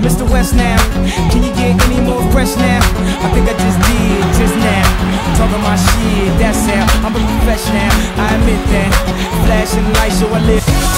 Mr. West now, can you get any more fresh now? I think I just did, just now. Talking my shit, that's how I'm a professional. I admit that. Flashing lights, so I live.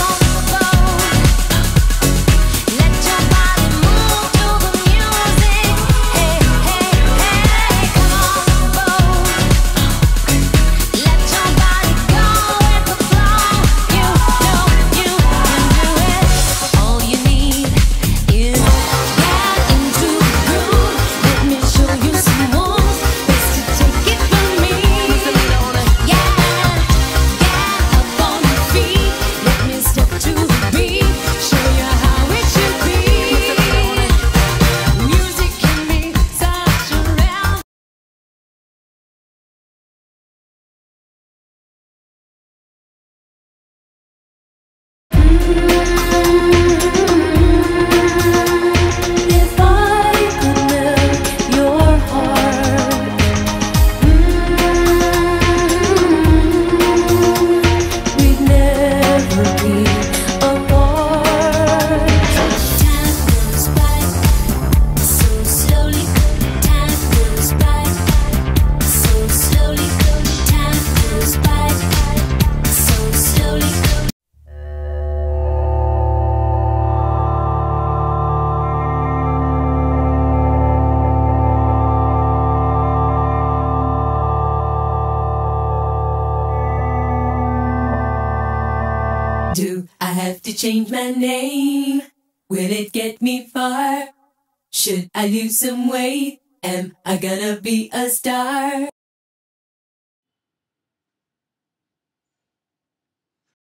Do I have to change my name? Will it get me far? Should I lose some weight? Am I gonna be a star?